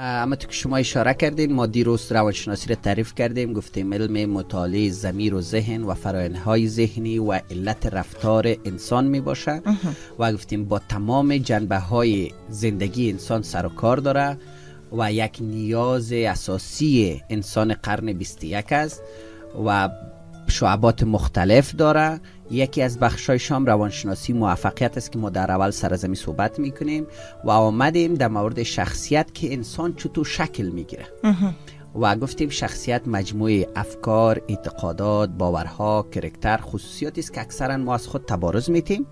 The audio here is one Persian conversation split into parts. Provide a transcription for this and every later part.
اما تو که شما اشاره کردین ما دیروز روانشناسی رو تعریف کردیم گفتیم علم مطالعه زمیر و ذهن و های ذهنی و علت رفتار انسان می باشه و گفتیم با تمام جنبه های زندگی انسان سر و کار داره و یک نیاز اساسی انسان قرن 21 است و شعبات مختلف داره. یکی از بخشای شام روانشناسی موفقیت است که ما در اول سرزمی صحبت می‌کنیم و آمدیم در مورد شخصیت که انسان چطور شکل می‌گیره. و گفتیم شخصیت مجموعه افکار، اعتقادات، باورها، کرکتر، خصوصیاتی است که اکثرا ما از خود تبارز میتیم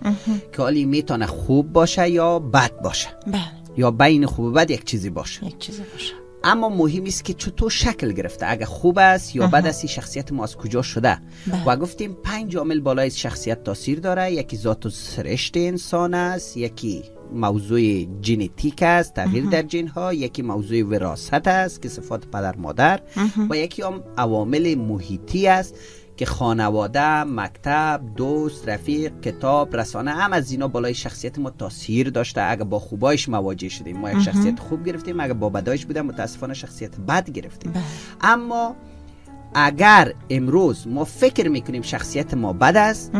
که حالی می‌تونه خوب باشه یا بد باشه. بله. یا بین خوب و بد یک چیزی باشه. یک چیزی باشه. اما مهم است که چطور شکل گرفته. اگر خوب است یا بد است شخصیت ما از کجا شده؟ بله. و گفتیم پنج عامل بالای شخصیت تاثیر داره. یکی ذات و سرشت انسان است یکی موضوع ژنتیک است تغییر در جین ها یکی موضوع وراثت است که صفات پدر مادر و یکی هم عوامل محیطی است. که خانواده، مکتب، دوست، رفیق، کتاب، رسانه هم از اینا بالای شخصیت ما تاثیر داشته. اگر با خوبایش مواجه شدیم ما یک شخصیت خوب گرفتیم. اگر با بدایش بودم متاسفانه شخصیت بد گرفتیم. بله. اما اگر امروز ما فکر می‌کنیم شخصیت ما بد است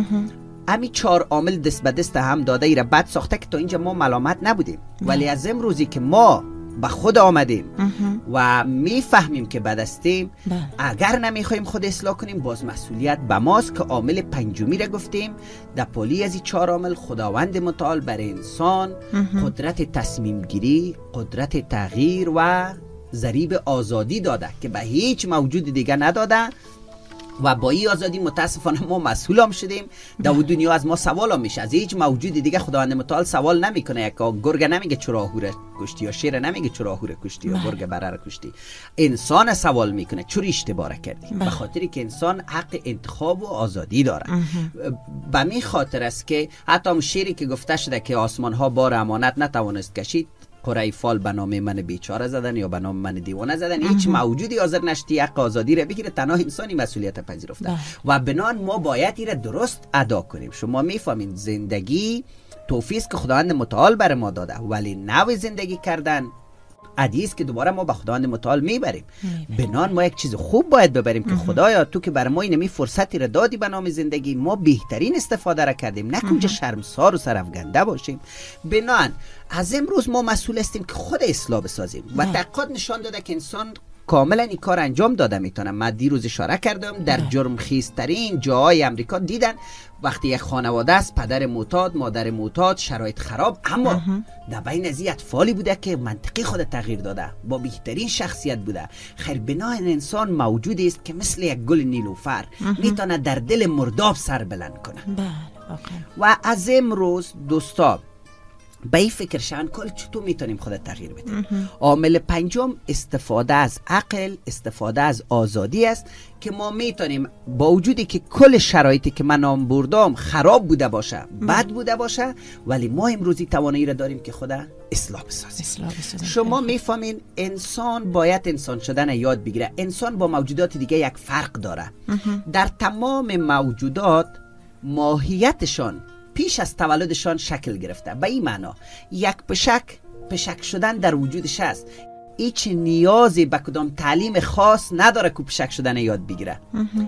امی چهار عامل دست به دست هم داده ای را بد ساخته که تا اینجا ما ملامت نبودیم. ولی از امروزی که ما به خود آمدیم و می‌فهمیم که بد هستیم بله. اگر نمی‌خوایم خود اصلاح کنیم باز مسئولیت به ماست که عامل پنجمی را گفتیم. در پالی از این چهار عامل خداوند متعال بر انسان قدرت تصمیم گیری قدرت تغییر و ضریب آزادی داده که به هیچ موجود دیگه نداده. و با این آزادی متاسفانه ما مسئول هم شدیم. در دنیا از ما سوال هم میشه. از هیچ موجود دیگه خداوند متعال سوال نمی‌کنه. یک گرگ نمیگه چرا هوره کشتی یا شیر نمیگه چرا هوره کشتی یا بله. گرگ بره کشتی. انسان سوال می‌کنه. چرا اشتباه کردی؟ بله. به خاطری که انسان حق انتخاب و آزادی داره به می خاطر است که حتی هم شیری که گفته شده که آسمان ها بار امانت نتوانست کشید قره فال به نام من بیچاره زدن یا به نام من دیوانه زدن هیچ موجودی حاضر نشتی حق آزادی را بگیره تنها انسانی مسئولیت پذیرفته. بله. و بنان ما باید را درست ادا کنیم. شما می‌فهمین زندگی توفیق که خداوند متعال بر ما داده ولی نوع زندگی کردن. حدیث که دوباره ما به خداوند متعال می‌بریم. بنان ما یک چیز خوب باید ببریم که خدایا تو که بر ما اینمی فرصتی را دادی به نام زندگی ما بهترین استفاده را کردیم. نه کنجا شرمسار و سرفگنده باشیم. بنان از امروز ما مسئول هستیم که خود اصلاح بسازیم. و. تحقیقات نشان داده که انسان کاملا این کار انجام داده می‌تونم من دیروز اشاره کردم در جرم خیزترین جاهای امریکا دیدن. وقتی یک خانواده است پدر معتاد مادر معتاد شرایط خراب اما در بین از این اطفالی بوده که منطقی خود تغییر داده با بهترین شخصیت بوده. خیر بنای انسان موجودی است که مثل یک گل نیلوفر می‌تونه در دل مرداب سر بلند کنه بله و از امروز دوستا به این فکر شن کل چطور می‌تونیم خود تغییر بدیم. عامل پنجم استفاده از عقل استفاده از آزادی است که ما می‌تونیم با وجودی که کل شرایطی که من نام بردم خراب بوده باشه بد بوده باشه ولی ما امروزی توانایی را داریم که بسازیم اصلاح بسازیم. شما می‌فهمین انسان باید انسان شدن یاد بگیره. انسان با موجودات دیگه یک فرق داره. در تمام موجودات ماهیتشان پیش از تولدشان شکل گرفته. به این معنا یک پشک پشک شدن در وجودش است. هیچ نیازی به کدام تعلیم خاص نداره که پشک شدن یاد بگیره.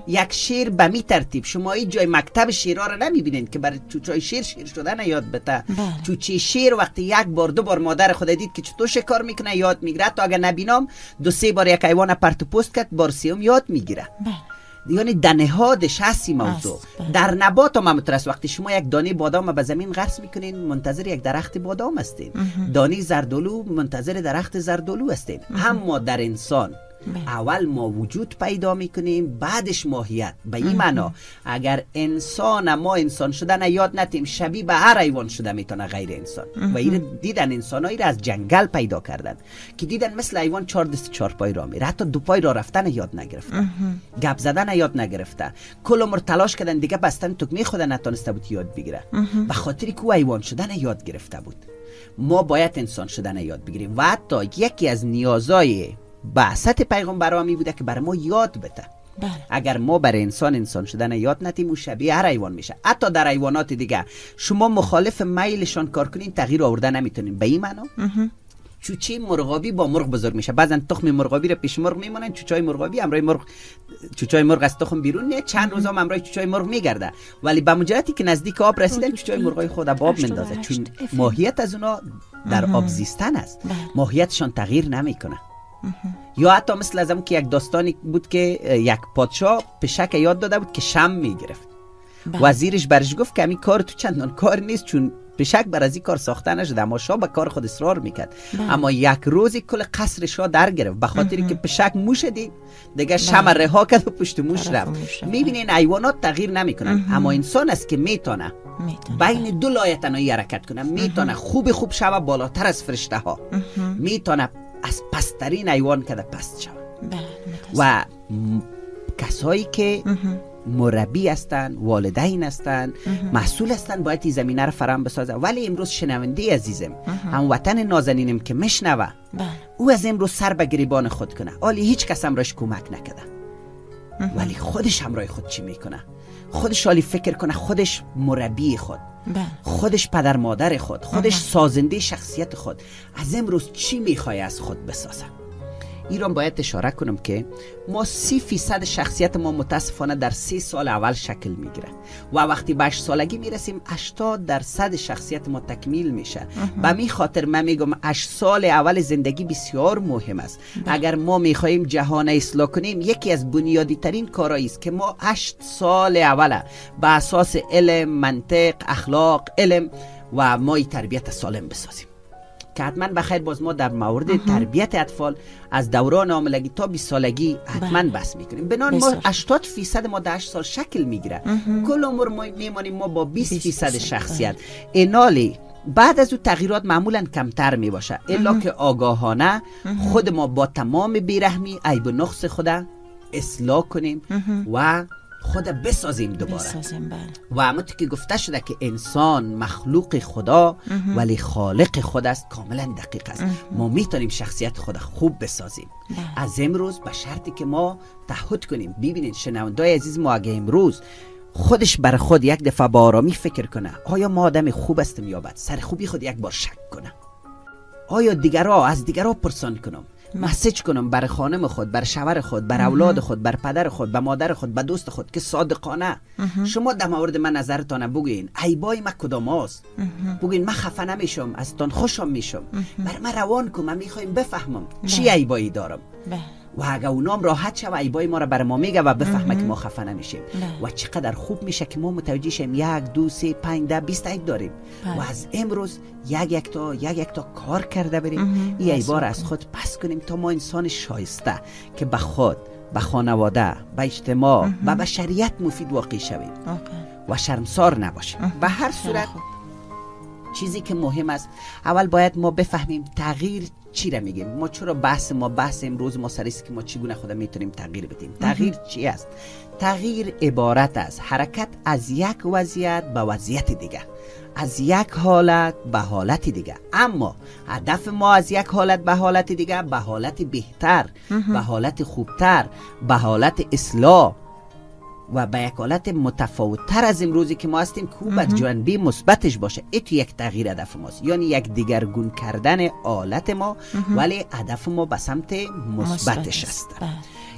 یک شیر به می ترتیب. شما این جای مکتب شیرها رو نمی‌بینین که برای چوچای شیر شیر شدن یاد بته بله. چوچی شیر وقتی یک بار دو بار مادر خود دید که چطور شکار می‌کنه یاد می‌گیره. تا اگر نبینم دو سه بار یک حیوان پرت پست کرد بار سیوم یاد می‌گیره. بله. یعنی در نهادش هست این موضوع. هست، بله. در نبات هم است وقتی شما یک دانه بادام به زمین غرس می‌کنین منتظر یک درخت بادام هستین. دانه زردولو منتظر درخت زردولو هستین. اما در انسان. اول ما وجود پیدا می‌کنیم بعدش ماهیت. به این معنا اگر انسان ما انسان شدن یاد نتیم شبیه به هر حیوان شده می‌تونه غیر انسان. و این دیدن انسانایی را از جنگل پیدا کردن. که دیدن مثل حیوان چهار دست چهار پای را میره. حتی دو پای را رفتن یاد نگرفتن گپ زدن یاد نگرفته. کل عمر تلاش کردن دیگه بستن تکمه خود نتونسته بود یاد بگیره. به خاطری که حیوان شدن یاد گرفته بود. ما باید انسان شدن یاد بگیریم. و حتی یکی از نیازهای بعثت پیغمبرامی بوده که برای ما یاد بده. بله. اگر ما بر انسان انسان شدن یاد نتیم او شبیه هر حیوان میشه. حتی در حیوانات دیگه. شما مخالف میلشان کار کنین تغییر آورده نمی‌تونین. به این معنا؟ چوچه مرغابی با مرغ بزرگ میشه. بعضا تخم مرغابی رو پیش مرغ میمونن چوچای مرغابی همراه مرغ چوچای مرغ از تخم بیرون میاد. چند روز هم همراه چوچای مرغ میگرده. ولی به مجرتی که نزدیک آب رسیدن چوچای مرغای خود آب مندازه چون ماهیت از اونا در آب زیستن است. بله. ماهیتشان تغییر نمی‌کنه. یا حتی مثل از که یک داستانی بود که یک پادشاه پشک یاد داده بود که شم می‌گرفت. بله. وزیرش برش گفت که همین کار تو چندان کار نیست چون بشک بر از این کار ساخته نشده اما شاه به کار خود اصرار می‌کرد. بله. اما یک روزی کل قصر شاه در گرفت به خاطری که پشک موش دید. دیگه شم رها کرد و پشت موش رفت. می‌بینین ایوانات تغییر نمی‌کنن. اما انسان است که می‌تونه. بین دو لایه تنهایی حرکت کنه. می‌تونه خوب خوب شوه بالاتر از فرشته ها می‌تونه از پسترین ایوان کده پست شوه بله، و کسایی که مربی هستند والدین هستند مسئول هستند باید این زمینه رو فرام بسازه ولی امروز شنونده عزیزم هم وطن نازنینم که مشنوه بله. او از امروز سر به گریبان خود کنه. حالی هیچ کس راش کمک نکده. ولی خودش همراه خود چی می‌کنه؟ خودش حالی فکر کنه خودش مربی خود. بله. خودش پدر مادر خود خودش سازنده شخصیت خود. از امروز چی می‌خواه از خود بسازه ایران باید اشاره کنم که ما سی فیصد شخصیت ما متاسفانه در سی سال اول شکل می‌گیره. و وقتی به سالگی می‌رسیم 80 درصد شخصیت ما تکمیل میشه. و می خاطر من میگم 8 سال اول زندگی بسیار مهم است. بله. اگر ما می‌خواهیم جهان اصلاح کنیم یکی از بنیادی ترین کارهایی است که ما 8 سال اول به اساس علم منطق اخلاق علم و ما تربیت سالم بسازیم. که حتما بخیر باز ما در مورد تربیت اطفال از دوران عاملگی تا 20 سالگی حتما بله. بس می‌کنیم. بنان ما 80 فیصد ما در 8 سال شکل می‌گیره. کل عمر ما میمانیم ما با 20 فیصد شخصیت. انالی بعد از او تغییرات معمولا کمتر می باشه الا که آگاهانه خود ما با تمام بیرحمی عیب و نقص خود اصلاح کنیم و خود بسازیم دوباره. بسازیم بله. و همونطور که گفته شده که انسان مخلوق خدا ولی خالق خود است کاملا دقیق است. ما می‌تونیم شخصیت خود خوب بسازیم. بله. از امروز به شرطی که ما تعهد کنیم. ببینید شنوندای عزیز ما اگه امروز خودش بر خود یک دفعه با آرامی فکر کنه آیا ما آدم خوب استم یا بد؟ سر خوبی خود یک بار شک کنه. آیا دیگرها از دیگرها پرسان کنم؟ مسج کنم بر خانم خود بر شوهر خود بر اولاد خود بر پدر خود بر مادر خود بر دوست خود که صادقانه. شما در مورد من نظرتان بگوین. ایبای ما کدام است بگوین من خفه نمیشم از تان خوشم میشم. بر من روان کنم من می‌خوایم بفهمم. چی بله. ایبایی دارم؟ بله. و اگه اونام راحت شوه ایبای ما را بر ما میگه و بفهمه که ما خفه نمیشیم. بله. و چقدر خوب میشه که ما متوجه شیم یک دو سه پنج ده بیست عیب داریم. و از امروز یک یک تا یک یک تا کار کرده بریم. این ایبار از خود پس کنیم تا ما انسان شایسته که به خود به خانواده به اجتماع و به شریعت مفید واقع شویم. و شرمسار نباشیم. به هر صورت چیزی که مهم است اول باید ما بفهمیم تغییر چی را میگیم؟ ما چرا بحث ما بحث امروز ما سریست که ما چگونه خود می‌تونیم تغییر بدیم؟ تغییر چی است؟ تغییر عبارت است. حرکت از یک وضعیت به وضعیت دیگه. از یک حالت به حالت دیگه. اما هدف ما از یک حالت به حالت دیگه به حالت بهتر به حالت خوبتر به حالت اصلاح و به یک حالت متفاوتتر از امروزی که ما هستیم که به جنبی مثبتش باشه. ایتو یک تغییر هدف ماست. یعنی یک دیگرگون کردن حالت ما ولی هدف ما به سمت مثبتش است.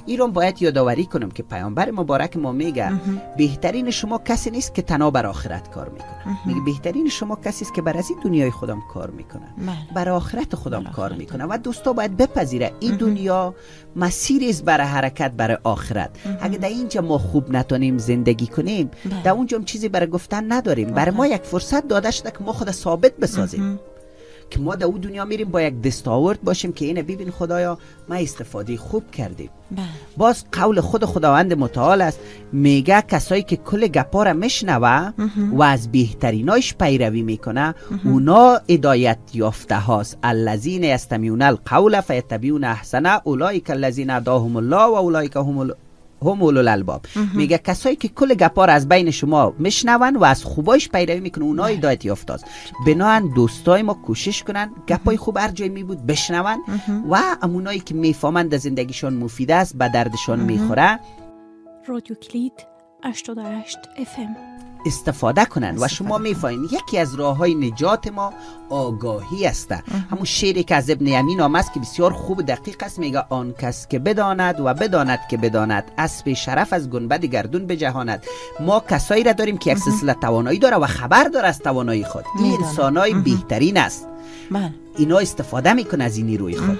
ایران باید یادآوری کنم که پیامبر مبارک ما میگه بهترین شما کسی نیست که تنها بر آخرت کار می‌کنه. میگه بهترین شما کسی است که بر از این دنیای خودم کار می‌کنه. بله. بر آخرت خودم کار می‌کنه و دوستا باید بپذیره. این دنیا مسیری است برای حرکت برای آخرت. اگه در اینجا ما خوب نتونیم زندگی کنیم بله. در اونجا هم چیزی برای گفتن نداریم. برای ما یک فرصت داده شده که ما خود ثابت بسازیم. که ما در او دنیا میریم با یک دستاورد باشیم که اینه ببین خدایا ما استفاده خوب کردیم. بله. باز قول خود خداوند متعال است میگه کسایی که کل گپا را میشنوه و از بهترینایش پیروی می‌کنه اونا ادایت یافته هاست. الذین یستمیون القول فیتبیون احسنه اولئک الذین اداهم الله و اولئک هم هم الالباب میگه کسایی که کل گپار از بین شما میشنون و از خوبایش پیروی می‌کنن اونها هدایت یافتاست بناهن دوستای ما کوشش کنن گپای خوب هر جای می بود بشنون و امونایی که می‌فهمند زندگیشون مفید است به دردشان می‌خوره. رادیو کلید 88 FM استفاده کنن و شما می‌فهمین. یکی از راه های نجات ما آگاهی است. همون شعری که از ابن یمین آمد که بسیار خوب دقیق است میگه آن کس که بداند و بداند که بداند اسب شرف از گنبد گردون بجهاند. ما کسایی را داریم که یک سلسله توانایی داره و خبر داره از توانایی خود. این انسانای بهترین است. بله. اینا استفاده می‌کنه از این نیروی خود.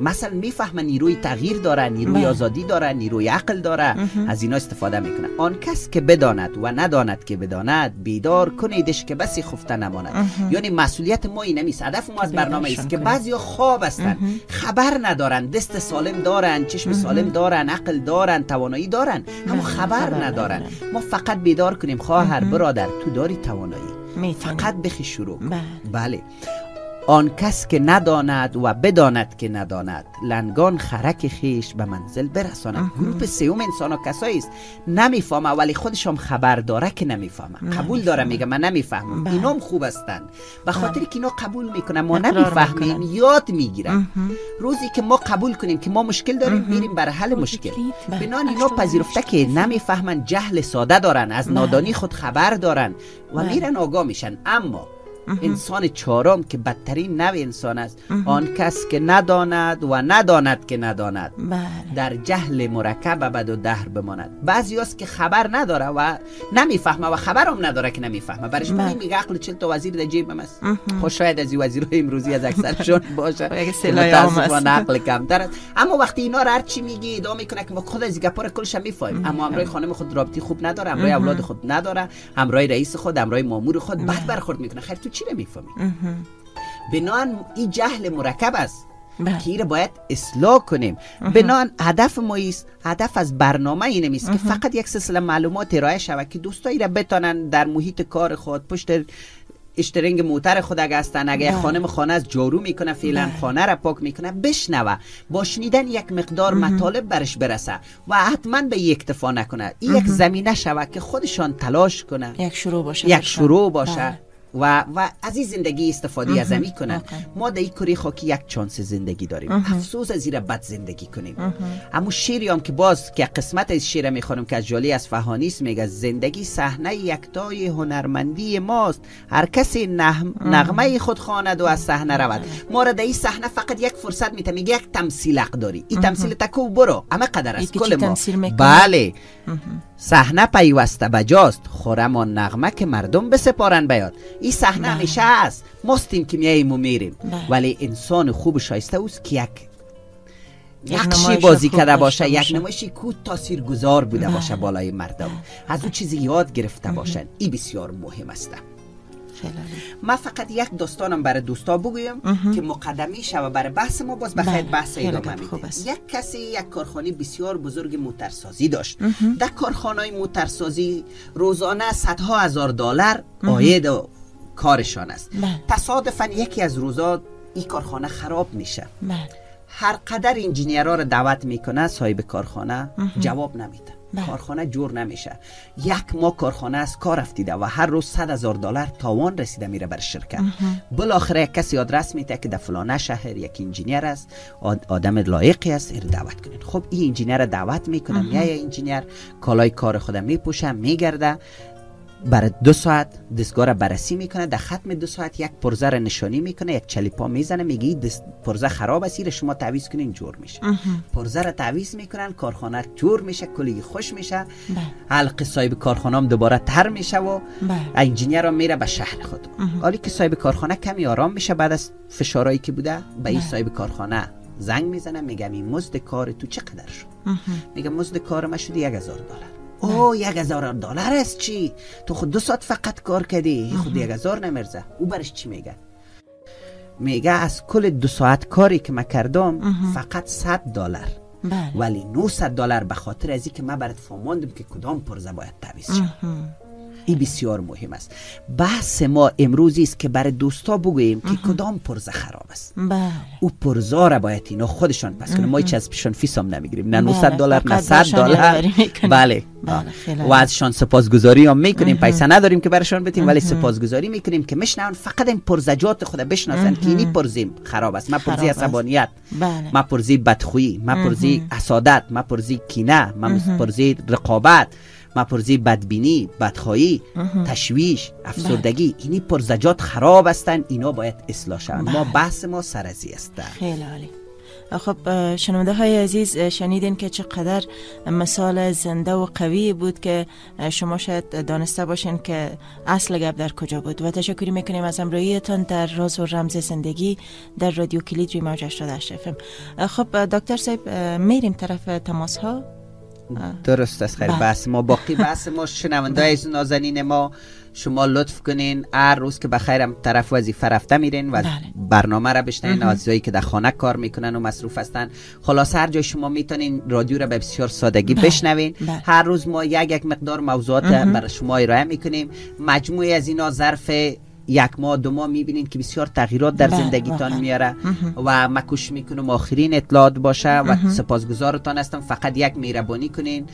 مثلا می‌فهمه نیروی تغییر داره نیروی بله. آزادی داره نیروی عقل داره. از اینا استفاده می‌کنه. آن کس که بداند و نداند که بداند بیدار کنیدش که بسی خفته نماند. یعنی مسئولیت ما این نیست. هدف ما از برنامه است که بعضی خواب هستن خبر ندارن دست سالم دارن چشم سالم دارن عقل دارن توانایی دارن اما خبر ندارن. ما فقط بیدار کنیم خواهر برادر تو داری توانایی. فقط بخی شروع بله, بله. آن کس که نداند و بداند که نداند لنگان خرک خیش به منزل برساند. گروپ سوم انسان ها کسایی است. نمی‌فهمه ولی خودشم خبر داره که نمی‌فهمه قبول داره میگه من نمی‌فهمم. بله. اینام خوب هستند به خاطر که اینا قبول می‌کنن ما نمی‌فهمیم یاد می‌گیرن. روزی که ما قبول کنیم که ما مشکل داریم میریم برای حل مشکل. بنان اینا پذیرفته که نمی‌فهمن جهل ساده دارن از نادانی خود خبر دارن و میرن آگاه میشن. اما انسان چهارم که بدترین نوع انسان است. آن کس که نداند و نداند که نداند. بله. در جهل مرکب ابد و دهر بماند. بعضی هست که خبر نداره و نمی‌فهمه و خبرم نداره که نمی‌فهمه. برش بله. میگه عقل چل تا وزیر در جیبم است خوش شاید از این وزیرهای امروزی از اکثرشون باشه. متاسفانه عقل کمتر است. اما وقتی اینا را هرچی میگی ادعا می‌کنه که ما خود از گپار کلش می‌فهمیم. اما همراه خانم خود رابطی خوب نداره همراه اولاد خود نداره همراه رئیس خود همراه مامور خود بد برخورد می‌کنه. خیر تو چی نمی‌فهمی بنان این جهل مرکب است بله. که باید اصلاح کنیم. بنان هدف ما است هدف از برنامه این نیست که فقط یک سلسله معلومات ارائه شود که دوستایی را بتانن در محیط کار خود پشت اشترنگ موتر خود اگه هستن اگه بله. خانم خانه از جارو می‌کنه فعلا بله. خانه را پاک می‌کنه بشنوه. با شنیدن یک مقدار مطالب برش برسه و حتما به یک اکتفا نکنه. این یک زمینه شود که خودشان تلاش کنه. یک شروع باشه یک شروع باشه. و, و از این زندگی استفاده از می کنن. ما در این کره خاکی یک چانس زندگی داریم. افسوس از زیر بد زندگی کنیم. اما شیری هم که باز که قسمت از شیر می‌خوانم که از جالی از فهانیست میگه زندگی صحنه یکتای هنرمندی ماست. هر کسی نغمه خود خواند و از صحنه رود. ما را در این صحنه فقط یک فرصت میته میگه یک تمثیل داری. این تمثیل تکو برو. اما قدر است. کل ما. بله. صحنه پیوسته بجاست. خورمان نغمه که مردم بسپارن بیاد. این صحنه بله. همیشه است ماستیم که میاییم و میریم. بله. ولی انسان خوب شایسته اوست که یک نقشی بازی کرده باشه یک نمایشی کو تاثیرگذار بوده بله. باشه بالای مردم. از او چیزی یاد گرفته باشن. این بسیار مهم است. ما فقط یک داستانم برای دوستا بگویم که مقدمی شوه برای بحث ما. باز بخیر بحث ادامه میده یک کسی یک کارخانه بسیار بزرگ موترسازی داشت. در کارخانه موترسازی روزانه صدها هزار دلار آید کارشان است. بله. تصادفا یکی از روزا این کارخانه خراب میشه. بله. هر قدر انجینیرها رو دعوت می‌کنه صاحب کارخانه جواب نمیده. بله. کارخانه جور نمیشه. یک ماه کارخانه از کار افتیده و هر روز صد هزار دلار تاوان رسیده میره بر شرکت. بالاخره یک کسی آدرس میده که در فلانه شهر یک انجینیر است. آدم لایقی است ایر دعوت کنید. خب این انجینیر دعوت می‌کنه یا انجینیر کالای کار خودم میپوشه میگرده. برای دو ساعت دستگاه را بررسی می‌کنه در ختم دو ساعت یک پرزه را نشانی می‌کنه یک چلیپا می‌زنه میگه دست پرزه خراب است شما تعویض کنین جور میشه. پرزه را تعویض می‌کنن کارخانه جور میشه کلی خوش میشه. بله. حلق صاحب کارخانه هم دوباره تر میشه و بله. انجینیر هم میره به شهر خود حالی که صاحب کارخانه کمی آرام میشه بعد از فشارهایی که بوده به این بله. صاحب کارخانه زنگ می‌زنه میگه این مزد کار تو چقدر شد؟ میگه مزد کار ما شده یک هزار دلار. او یک هزار دلار است چی؟ تو خود دو ساعت فقط کار کردی. خود یک هزار نمیرزه او برش چی میگه؟ میگه از کل دو ساعت کاری که من کردم فقط 100 دلار. بله. ولی 900 دلار به خاطر ازی که من برات فهموندم که کدام پرزه باید تعویض شد این بسیار مهم است. بحث ما امروزی است که برای دوستا بگوییم که کدام پرزه خراب است. بله. او پرزا را باید اینا خودشان پس کنه ما هیچ از پیشان فیسام نمی‌گیریم. نه 900 بله. دلار نه 100 دلار. بله, بله و ازشان سپاسگزاری هم می‌کنیم. پیسه نداریم که برشان بتیم ولی سپاسگزاری می‌کنیم که مشنون فقط این پرزجات خود بشناسن که اینی پرزیم خراب است. ما پرزی عصبانیت ما پرزی بدخویی ما پرزی حسادت ما پرزی کینه ما پرزی رقابت. مپرزی بدبینی بدخواهی تشویش افسردگی اینی پرزجات خراب هستن اینا باید اصلاح شوند ما بله. بحث ما سرزی است. خیلی عالی. خب شنونده های عزیز شنیدین که چقدر مثال زنده و قوی بود که شما شاید دانسته باشین که اصل گپ در کجا بود. و تشکری می‌کنیم از امرویتان در راز و رمز زندگی در رادیو کلید ریماج 88 FM خب دکتر صاحب میریم طرف تماس ها درست است خیر بله. بحث ما باقی بحث ما شنونده های نازنین ما شما لطف کنین هر روز که بخیرم طرف وظیفه رفته میرین و بله. برنامه را بشنین مهم. عزیزایی که در خانه کار می‌کنن و مصروف هستن خلاص هر جای شما می‌تونین رادیو را به بسیار سادگی بله. بشنوین بله. هر روز ما یک یک مقدار موضوعات. برای شما ارائه می‌کنیم مجموعی از اینا ظرف یک ماه دو ماه می‌بینین که بسیار تغییرات در بله، زندگیتان. میاره. و من کوشش می‌کنم آخرین اطلاعات باشه و. سپاسگزارتان هستم فقط یک مهربانی کنین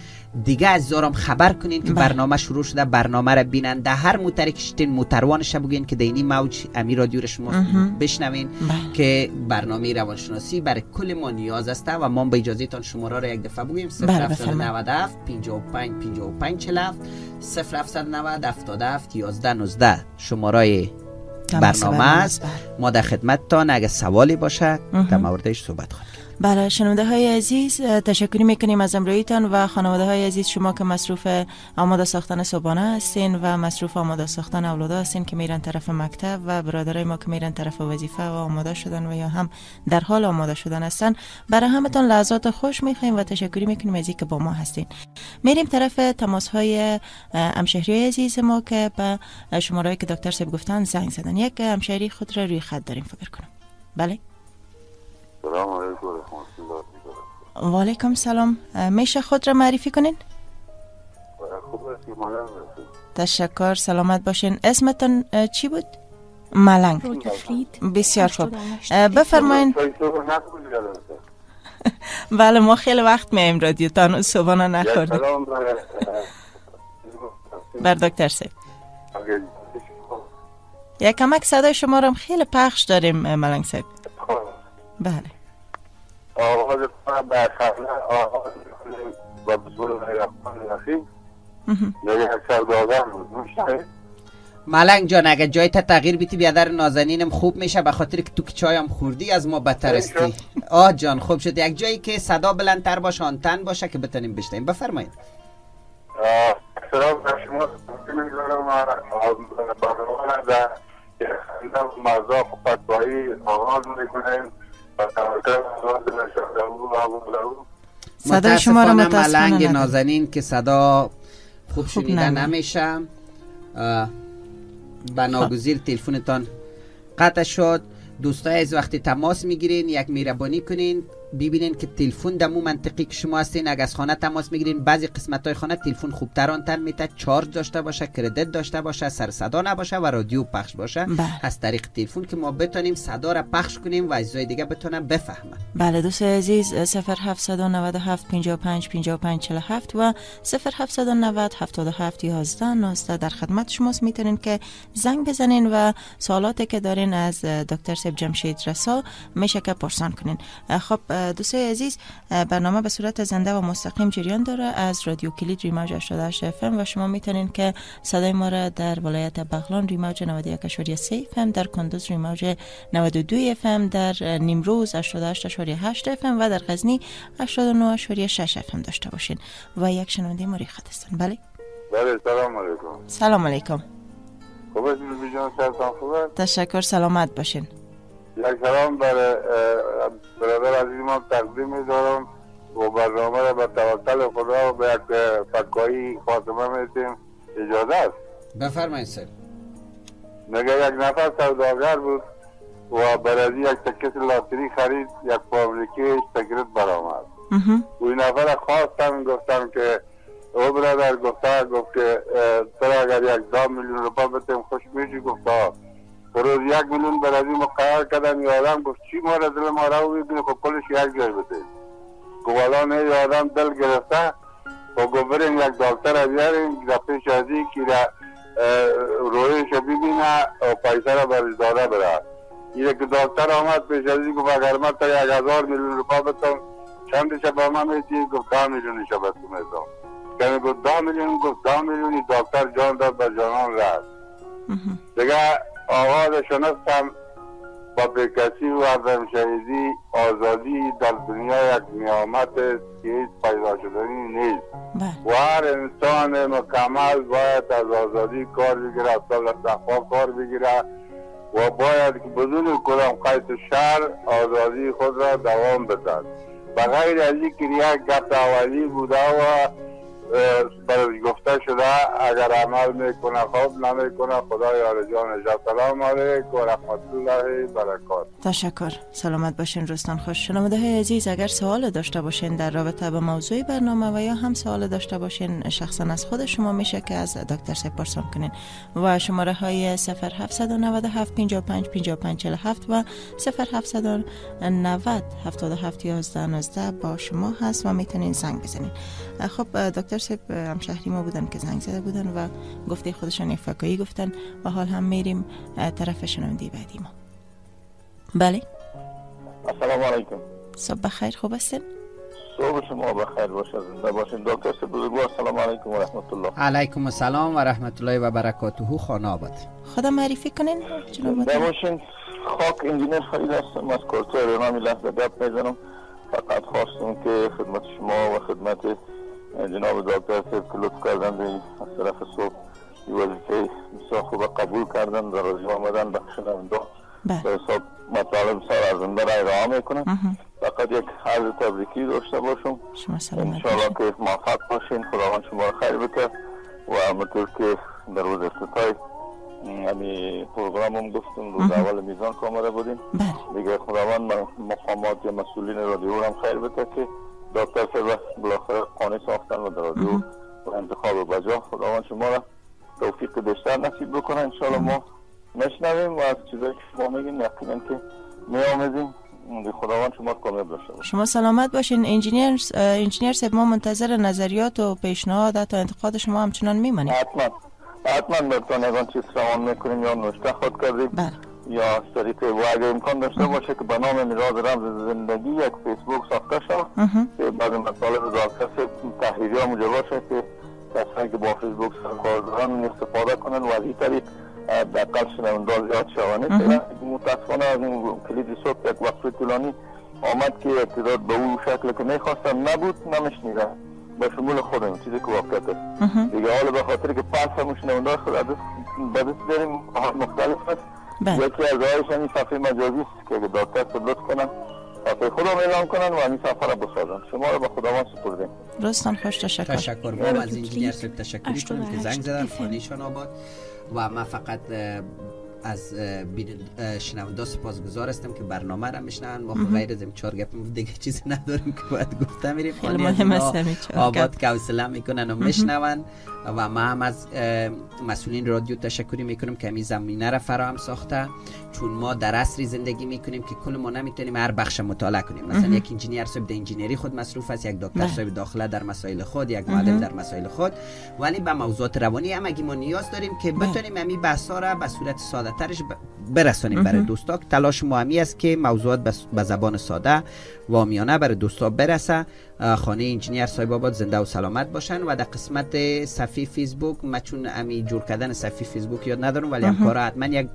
دیگه از زارم خبر کنین که بله. برنامه شروع شده برنامه را بینن در هر موتری کشتین موتروانش بگین که دینی موج امی رادیو را شما. بشنوین بله. که برنامه روانشناسی برای کل ما نیاز است و ما به اجازه تان شماره را یک دفعه بگویم بله، 0797 55 55 47 0790 77 11 19 شماره برنامه است بله. ما در خدمتتان اگه سوالی باشه. در موردش صحبت خواهیم. بله شنونده های عزیز اه، تشکری می‌کنیم از امرویتان و خانواده های عزیز شما که مصروف آماده ساختن صبحانه هستین و مصروف آماده ساختن اولاده هستین که میرن طرف مکتب و برادرای ما که میرن طرف وظیفه و آماده شدن و یا هم در حال آماده شدن هستن. برای همتون لحظات خوش می‌خوایم و تشکری می‌کنیم از اینکه با ما هستین. میریم طرف تماس های همشهری عزیز ما که به شماره که دکتر صاحب گفتن زنگ زدن. یک همشهری خود را روی خط داریم فکر کنم. بله؟ سلام علیکم و رحمت الله وبرکاته. و علیکم سلام میشه خود را معرفی کنین؟ تشکر سلامت باشین. اسمتون چی بود؟ ملنگ. رو بسیار خوب. 88 اه، بفرمایین. چای صبح نخوردی یادم است. بله ما خیلی وقت میایم رادیو تان صبحانه نخوردیم. بر دکتر اگر- یک کمک صدای شما هم خیلی پخش داریم ملنگ صاحب. بله آغاز کنم به آغاز الله الرحمن الرحیم مهم. در یک سردازن بود ملنگ جان اگه جای تا تغییر بیتی بیادر نازنینم خوب میشه به خاطر که تو که چایم خوردی از ما بدتر خیلی استی شد. آه جان خوب شد یک جایی که صدا بلندتر باشه آنتن باشه که بتونیم بشنویم بفرمایید آه، سلام به شما برنامه در و مذاق و فتوایی آغاز می‌کنیم صدای شما را ملنگ. نازنین که صدا خوب شنیده نمی. نمیشه اه، به ناگزیر تلفنتان قطع شد دوستای از وقتی تماس می‌گیرین یک میربانی کنین ببینین که تلفن دمو منطقی که شما هستین اگه از خانه تماس می‌گیرین بعضی قسمت های خانه تلفن خوبتر آنتن میته چارج داشته باشه کردیت داشته باشه سر صدا نباشه و رادیو پخش باشه. بله. از طریق تلفن که ما بتونیم صدا را پخش کنیم و عزیزای دیگه بتونن بفهمن بله دوست عزیز 0797 55 55 47 و 0790 77 11 19 در خدمت شماست می‌تونین که زنگ بزنین و سوالاتی که دارین از دکتر صاحب جمشید رسا میشه که پرسان کنین. خب دوست عزیز برنامه به صورت زنده و مستقیم جریان داره از رادیو کلید روی موج 88 FM و شما می‌تونین که صدای ما را در ولایت بغلان روی موج 91.3 FM در کندوز روی موج 92 FM در نیمروز 88.8 FM و در غزنی 89.6 FM داشته باشین و یک شنونده ما خط هستن. بله؟ بله سلام علیکم. سلام علیکم. خوب تشکر سلامت باشین. یک سلام برای برادر عزیز ما تقدیم میدارم و برنامه را به توکل خدا و به یک فکایی خاتمه میتیم اجازه است؟ بفرمایید سر. مگه یک نفر سوداگر بود و برای یک تکت لاتری خرید یک فابریکه سگرت برآمد. و این نفر خواستم گفتم که او برادر گفته گفت که تو اگر یک دو میلیون روپا بتیم خوش میشی گفت روز یک میلیون بر از این مقرر کردن یه آدم گفت چی ما را دل ما را ببینی خب کلش یک جای بده گفت حالا نه یه آدم دل گرفته و گفت بریم یک دکتر بیاریم در پیش از این که رویش ببینه و پیسه را برش داده بره یه که دکتر آمد پیش از این گفت اگر من تا یک هزار میلیون روپا بتم چندش با من میتی؟ گفت ده میلیونش به تو میتم یعنی گفت ده میلیون گفت ده میلیونی دکتر جان داد به جانان رفت. دیگه آغاز شنستم با بکسی و عدم شهیدی آزادی در دنیا یک نعمت است که هیچ پیدا شدنی نیست. بله. و هر انسان مکمل باید از آزادی کار بگیره از صفا کار بگیره و باید که بدون کدام قید شر آزادی خود را دوام بدهد. بغیر از اینکه یک گفت اولی بوده و برای گفته شده اگر عمل می‌کنه خوب نمی‌کنه خدای جان نجات سلام علیکم و رحمت الله برکات. تشکر. سلامت باشین رستان خوش شنونده های عزیز اگر سوال داشته باشین در رابطه به موضوع برنامه و یا هم سوال داشته باشین شخصا از خود شما میشه که از دکتر سپ پرسان کنین. و شماره های 0797 55 55 47 و 0790 77 11 19 با شما هست و می‌تونین زنگ بزنین. خب دکتر سپ همشهری ما بودن که زنگ زده بودن و گفته خودشان یک فکایی گفتن و حال هم میریم طرف شنونده بعدی ما. بله؟ السلام علیکم. صبح بخیر خوب هستین؟ صبح شما بخیر باشه زنده باشین. دکتر سه بزرگوار السلام علیکم و رحمت الله علیکم السلام و رحمت الله و برکاته خانه آباد. خدا معرفی کنین جناب. باشین. خاک انجینیر فرید هستم از کورتو رنامی لحظه گپ می‌زنم فقط خواستم که خدمت شما و خدمت جناب دکتر سیب که لطف کردن به از طرف صبح این وظیفه بسیار خوب قبول کردن در رادیو آمدن دو بله. به حساب مطالب سر ارزنده را ارائه می‌کنم. مهم. فقط یک عرض تبریکی داشته باشم. انشاءالله که موفق باشین. خداوند شما را خیر بکرد و همونطور که در روز افتتاح همی پروگرام هم گفتم روز. اول میزان که آمده بودیم. بله. دیگه خداوند مقامات یا مسئولین رادیو را هم خیر بکرد که دکتر صاحبه بالاخره قانع ساختن و در رادیو. و انتخاب بجا. خداوند شما را توفیق بیشتر نصیب بکنه. انشاءالله ما نشنویم و از چیزایی که شما میگین یقینا که میآموزیم. خداوند شما کامیاب داشته باشه شما سلامت باشین. انجینیر انجینیر صاحب ما منتظر نظریات و پیشنهاد تا انتقاد شما همچنان میمانیم. حتما. حتما برتان یگان چیز روان می‌کنیم یا نوشته خود کردیم. بله. یا طریق و اگر امکان داشته باشه که به نام میراز رمز زندگی یک فیسبوک ساخته شد. که بعض مطالب دکتر تحریری ها موجب باشه که کسانی که با فیسبوک سرکار دارن استفاده کنن و از این طریق دقل شنونده زیاد شوانه. متاسفانه از این کلید صبح یک وقت طولانی آمد که اعتداد به اون شکل که می‌خواستم نبود نمیشنیدم. به شمول خودم چیزی که واقعیت است. دیگه حالا به خاطر که پس هم شنونده خود عدد به دست داریم مختلف بله یکی از راهش همین صفحه مجازی است که اگه دکتر سبلت کنن صفحه خودم اعلام کنن و همین صفحه را بسازن شما رو به خداوند سپردیم رستان خوش تشکر. تشکر. ما از انجینیر صاحب تشکری کنیم که زنگ زدن. 88 خانهشان آباد و من فقط از شنونده سپاسگزار هستم که برنامه را میشنن ما غیر از این چهار گپ دیگه چیزی نداریم که باید گفته میریم. خیلی مهم است آباد. که می‌کنن و میشنون. و ما هم از مسئولین رادیو تشکری می‌کنیم که همین زمینه را فراهم ساخته. چون ما در عصری زندگی می‌کنیم که کل ما نمی‌تونیم هر بخش مطالعه کنیم. مثلا یک انجینیر صاحب در انجینری خود مصروف است یک دکتر بله. صاحب داخله در مسائل خود یک معلم در مسائل خود. ولی به موضوعات روانی هم اگه ما نیاز داریم که بله. بتونیم همین بحثا را به صورت ساده ترش ب- برسانیم برای. دوستا. تلاش ما همی است که موضوعات به زبان ساده و عامیانه برای دوستا برسه. خانه انجینیر صاحب آباد زنده و سلامت باشن و در قسمت صفحه فیسبوک ما چون امی جور کردن صفحه فیسبوک یاد ندارم ولی همکارا حتما یک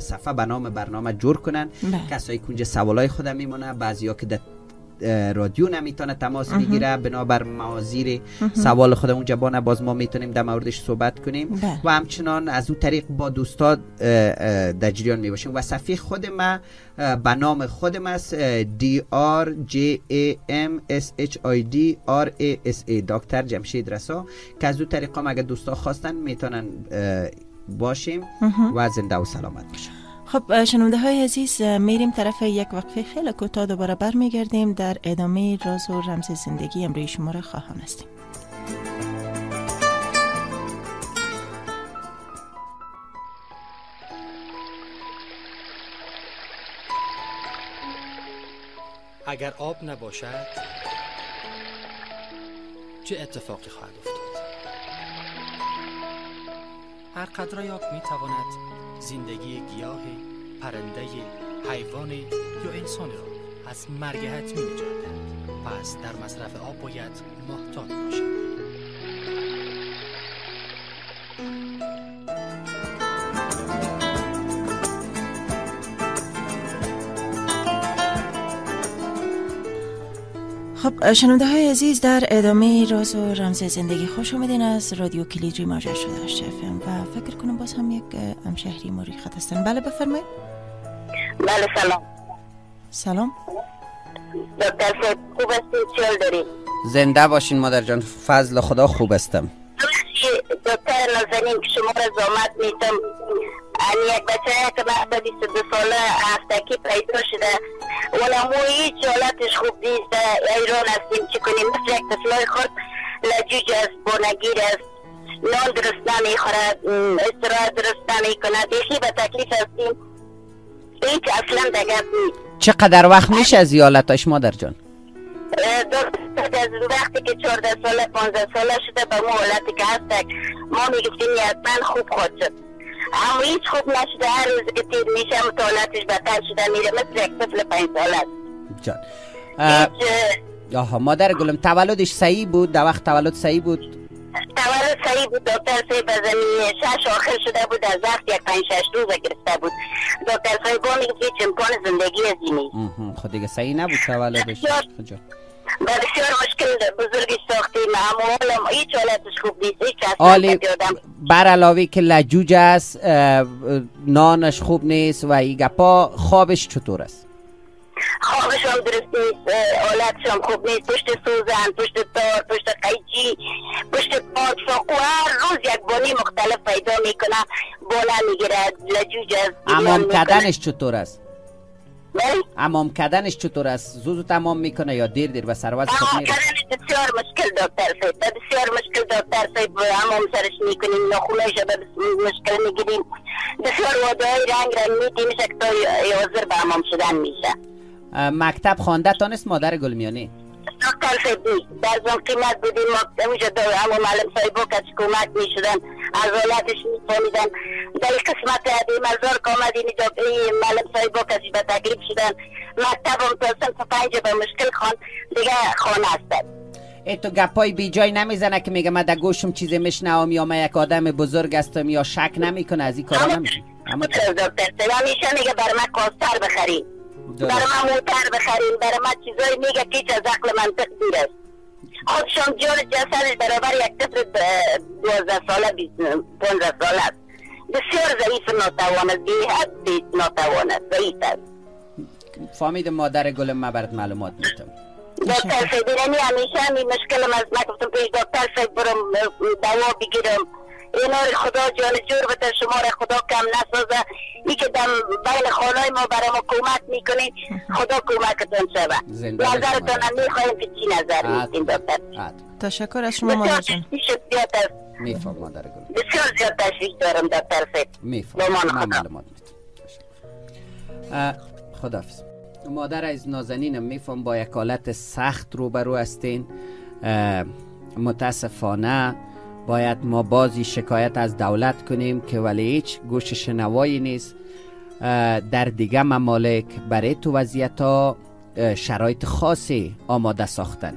صفحه به نام برنامه جور کنن. بله. کسایی اونجا سوالای خودم میمونه بعضیا که در رادیو نمی‌تونه تماس بگیره بنابر موازیر سوال خودم اونجا با باز ما می‌تونیم در موردش صحبت کنیم. بله. و همچنان از اون طریق با دوستا اه، اه، در جریان می باشیم و صفحه خود ما به نام خودم است D R J A M S H I D R A S A. دکتر جمشید رسا که از اون طریق هم اگر دوستا خواستن می‌تونن باشیم و زنده و سلامت باشیم خب شنونده های عزیز میریم طرف یک وقفه. خیلی کوتاه دوباره برمیگردیم. در ادامه راز و رمز زندگی امروی شما را خواهان هستیم اگر آب نباشد چه اتفاقی خواهد افتاد؟ هر قطره آب می تواند زندگی گیاه پرنده حیوان یا انسان را از مرگ حتمی نجات پس در مصرف آب باید محتاط باشیم خب شنونده های عزیز در ادامه راز و رمز زندگی خوش آمدین از رادیو کلیدری ماجر شده اشتفم و فکر کنم باز هم یک همشهری موری خط هستن. بله بفرمایید. بله سلام. سلام. دکتر صاحب خوب هستید چیل دارید زنده باشین مادر جان. فضل خدا خوب هستم دکتر نازنین که شما را زامت میتم یک بچه که بعد 22 ساله هفتکی پیدا شده اونم هیچ حالتش خوب نیست ایران هستیم چه کنیم مثل یک طفلای خود لجوج است بونگیر است نان درست نمی‌خورد استراحت درست نمی‌کنه بیخی به تکلیف هستیم هیچ اصلا دگت نیست چقدر وقت میشه از حالتاش مادر جان از وقتی که 14 ساله 15 ساله شده به مو حالتی که هست ما می‌گفتیم حتما خوب خود شد اما هیچ خوب نشده هر روز که تیر میشه مطالعاتش بدتر شده میره مثل یک طفل پنج ساله جان آها مادر گلم تولدش صحیح بود در وقت تولد صحیح بود تولد صحیح بود دکتر صاحب زمین شش آخر شده بود از وقت یک پنج شش روز گرفته بود دکتر صاحب با می‌گفت هیچ امکان زندگی از این نیست. خب دیگه صحیح نبود تولدش. و بسیار مشکل بزرگی ساختیم. اما هیچ حالتش خوب نیست. هیچ آدم بر علاوه که لجوج است نانش خوب نیست و این گپا خوابش چطور است؟ خوابش هم درست نیست حالتش هم خوب نیست. پشت سوزن پشت تار پشت قیچی پشت پاک ساقو هر روز یک بانی مختلف پیدا می‌کنه. بالا می‌گیرد لجوج است امام می‌کنه. کردنش چطور است؟ امام کردنش چطور است؟ زود زود تمام می‌کنه یا دیر دیر و سرواز خود میره؟ بسیار مشکل دکتر صاحب بسیار مشکل دکتر صاحب همون سرش می‌کنیم نخونش مشکل می‌گیریم. بسیار واده های رنگ رنگ میدیم میشه که تا حاضر به همام شدن میشه. مکتب خوانده تانست مادر گلمیانی؟ دکتر نیست. در زمان قیمت بودیم ما اونجا دو همون معلم صاحبا که کمک می‌شدن. از حالتش میفهمیدن در این قسمت عدی مزار که آمدیم این معلم صاحبا کسی به تقریب شدن. هم تا صنف پنج به مشکل خان. دیگه خانه هستن ای تو گپای بی جای نمی‌زنه که میگه من در گوشم چیزی میشنوم یا من یک آدم بزرگ هستم یا شک نمی‌کنه از این کارا اما صاحب همیشه میگه بر من کاستر بخریم بر من موتر بخریم بر من چیزایی میگه که از عقل منطق دور است خودشم جور جسدش برابر یک طفل دوازده ساله پانزده ساله است. بسیار ضعیف ناتوان است. بی حد ناتوان است. ضعیف است. فامید مادر گلم من برات معلومات میتم دکتر صاحب یعنی همیشه همین مشکلم از من گفتم پیش دکتر صاحب برم دوا بگیرم. اینا رو خدا جان جور بده شما را خدا کم نسازه. ای که دم بین خانای ما برای ما کمک می‌کنید خدا کمکتون باشی نظرتون. هم می‌خواهیم که چی نظر. میدین دکتر. تشکر از شما مادر جان میفهم مادر گلم بسیار زیاد تشویش دارم دکتر صاحب. میفهم میتم خدافز مادر از نازنینم میفهم با یک حالت سخت روبرو هستین. متاسفانه باید ما بازی شکایت از دولت کنیم که ولی هیچ گوش شنوایی نیست. در دیگه ممالک برای تو وضعیت ها شرایط خاصی آماده ساختن.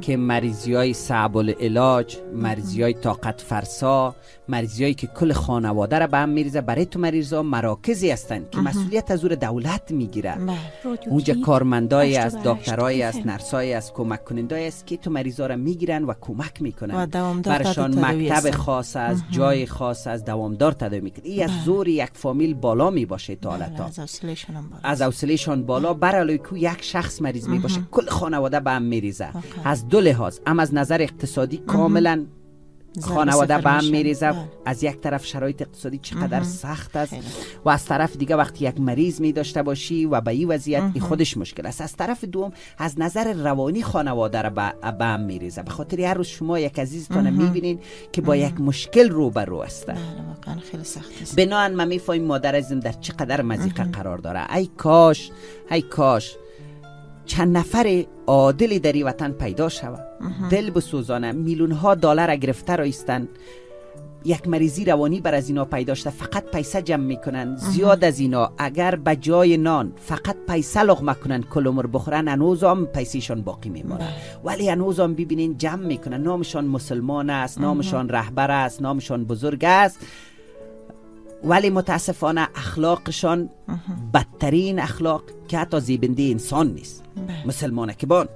که مریضی های صعب العلاج مریضی های طاقت فرسا مریضی هایی که کل خانواده را به هم میریزه برای تو مریض ها مراکزی هستند که مسئولیت از دولت می‌گیره. بله. اونجا 88 دکترایی است FM. نرسایی است کمک کنندایی است که تو مریضا را می‌گیرن و کمک می‌کنن. برشان مکتب. خاص است جای خاص است دوامدار تداوی می‌کنه. این از زور یک فامیل بالا می‌باشه تا بله، حالتا از حوصله‌شان هم بالا. از برای که یک شخص مریض می باشه کل خانواده به هم میریزه. از دو لحاظ هم از نظر اقتصادی کاملا خانواده به هم. میریزه. بله. از یک طرف شرایط اقتصادی چقدر سخت است. و از طرف دیگه وقتی یک مریض می داشته باشی و به این وضعیت این خودش مشکل است. از طرف دوم از نظر روانی خانواده را به هم میریزه. به خاطر هر روز شما یک عزیزتان می‌بینین که با یک مشکل روبرو است. بله واقعا خیلی سخت است. بناهن من می‌فهمیم مادر عزیزم در چقدر مزیقه قرار داره. ای کاش ای کاش. چند نفر عادلی در وطن پیدا شود دل بسوزانه میلیون ها دلار گرفته رایستن یک مریضی روانی بر از اینا پیدا شده فقط پیسه جمع می‌کنن. زیاد از اینا اگر به جای نان فقط پیسه لغمه کنن کل عمر بخورن هنوز هم پیسیشان باقی میمانه ولی هنوز هم ببینین جمع می‌کنن. نامشان مسلمان است نامشان رهبر است نامشان بزرگ است. ولی متاسفانه اخلاقشان بدترین اخلاق که حتی زیبنده انسان نیست. مسلمان کبان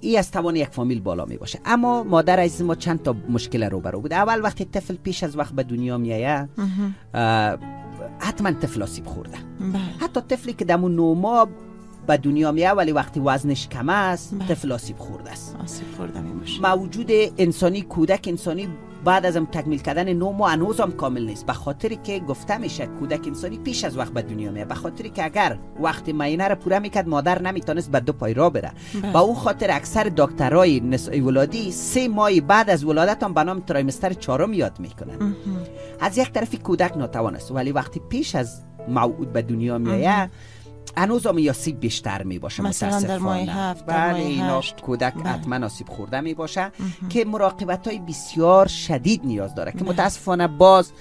ای از توان یک فامیل بالا می باشه. اما مادر عزیز ما چند تا مشکل رو برو بوده اول وقتی طفل پیش از وقت به دنیا میایه حتما طفل آسیب خورده. بله. حتی طفلی که دمون نو ماه به دنیا میایه ولی وقتی وزنش کم است بله. طفل آسیب خورده است. آسیب خورده می موجود انسانی کودک انسانی بعد از هم تکمیل کردن نو ماه هنوز هم کامل نیست. به خاطری که گفته میشه کودک انسانی پیش از وقت به دنیا میاد. به خاطری که اگر وقتی معاینه را پوره می‌کرد مادر نمی‌تونست به دو پای را بره. بله. با اون خاطر اکثر دکترای نسای ولادی سه ماه بعد از ولادت هم به نام ترایمستر چهارم یاد می‌کنن. از یک طرفی کودک ناتوان است. ولی وقتی پیش از موعود به دنیا میآید هنوز هم یا آسیب بیشتر می باشه مثلا در ماه. هفت، بله اینا. کودک بله. حتما آسیب خورده می باشه که مراقبت های بسیار شدید نیاز داره که بله. متاسفانه باز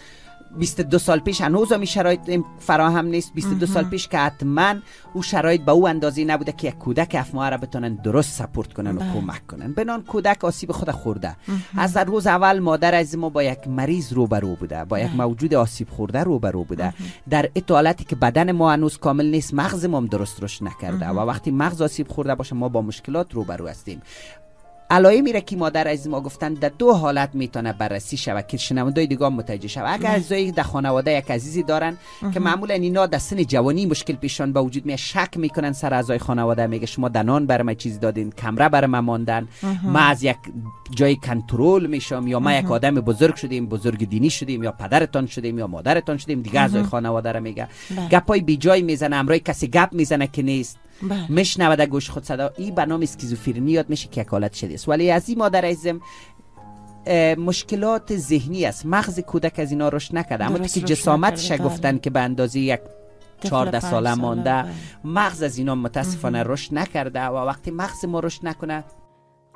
22 سال پیش هنوز هم این شرایط فراهم نیست. 22 سال پیش که حتما او شرایط به او اندازه نبوده که یک کودک هفت ماه را بتونن درست سپورت کنن و بله. کمک کنن. بنان کودک آسیب خود خورده. از در روز اول مادر از ما با یک مریض روبرو بوده با یک بله. موجود آسیب خورده روبرو بوده. در اطالتی که بدن ما هنوز کامل نیست مغز ما درست رشد نکرده. و وقتی مغز آسیب خورده باشه ما با مشکلات روبرو هستیم. علایمی را که مادر از ما گفتن در دو حالت می‌تونه بررسی شود. که شنوندای دیگه متوجه شود. اگر عزیزایی در خانواده یک عزیزی دارن که معمولا اینا در سن جوانی مشکل پیشان به وجود میاد. شک می‌کنن سر اعضای خانواده میگه شما دنان بر من چیزی دادین کمره بر من ماندن. ما از یک جای کنترل میشم یا ما یک آدم بزرگ شدیم بزرگ دینی شدیم یا پدرتان شدیم یا مادرتان شدیم دیگه اعضای خانواده را میگه. بله. گپای بی جای می‌زنه امرای کسی گپ می‌زنه که نیست. بله. میشنوه در گوش خود صدا این به نام اسکیزوفرنی یاد میشه که یک حالت شدید است. ولی از این مادر عزیزم اه، مشکلات ذهنی است. مغز کودک از اینا رشد نکرده. اما که جسامتش گفتن بله. که به اندازه یک طفل 14 پنج ساله ساله، مانده بله. مغز از اینا متاسفانه رشد نکرده و وقتی مغز ما رشد نکنه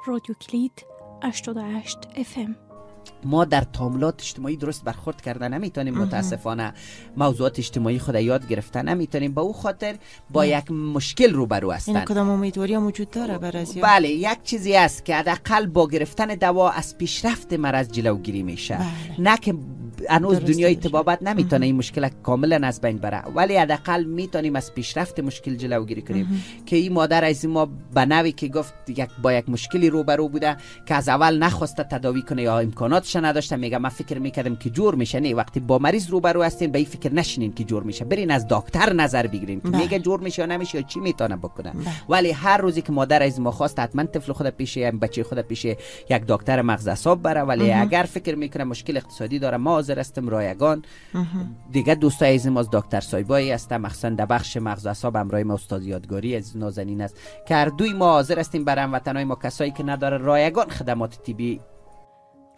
رادیو کلید 88 FM ما در تعاملات اجتماعی درست برخورد کرده نمی‌تونیم متاسفانه. موضوعات اجتماعی خود یاد گرفته نمی‌تونیم. به او خاطر با یک مشکل روبرو هستن. این کدام امیدواری هم وجود داره بر؟ بله یک چیزی است که حداقل با گرفتن دوا از پیشرفت مرض جلوگیری میشه. بله. نه که هنوز دنیای باشه. طبابت نمی‌تونه این مشکل کاملا از بین بره. ولی حداقل می‌تونیم از پیشرفت مشکل جلوگیری کنیم. که این مادر از ما به نوی که گفت یک با یک مشکلی روبرو بوده که از اول نخواسته تداوی کنه یا امکاناتش نداشته میگه من فکر می‌کردم که جور میشه. نه وقتی با مریض روبرو هستین به این فکر نشینین که جور میشه. برین از دکتر نظر بگیرین. که بله. میگه جور میشه یا نمیشه یا چی می‌تونه بکنه. بله. ولی هر روزی که مادر از ما خواست حتما طفل خود پیش بچه خود پیش یک دکتر مغز اعصاب بره. ولی اگر فکر می‌کنه مشکل اقتصادی داره ما حاضر هستیم رایگان. دیگه دوستای از ما از دکتر سایبایی هستم مخصوصا در بخش مغز و اعصاب همراه ما استاد یادگاری از نازنین است. که هر دوی ما حاضر هستیم برای هموطنای ما کسایی که نداره رایگان خدمات طبی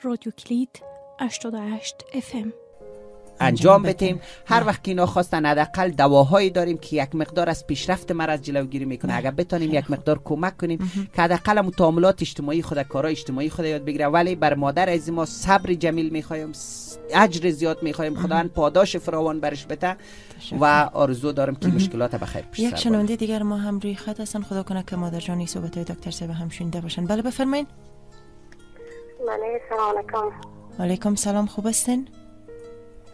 رادیو کلید 88 FM انجام. بدیم. هر وقت که اینا خواستن حداقل دواهایی داریم که یک مقدار از پیشرفت مرض جلوگیری می‌کنه. اگر بتونیم یک مقدار کمک کنیم که حداقل هم تعاملات اجتماعی خود کارهای اجتماعی خود یاد بگیره ولی بر مادر از ما صبر جمیل می‌خوایم. اجر زیاد می‌خوایم. خداوند پاداش فراوان برش بده و آرزو دارم که مشکلات بخیر پیش یک. شنونده دیگر ما هم روی خط هستن. خدا کنه که مادر جانی صحبت های دکتر صاحب هم شنیده باشن. بله بفرمایید بله سلام علیکم. علیکم سلام. خوب هستین؟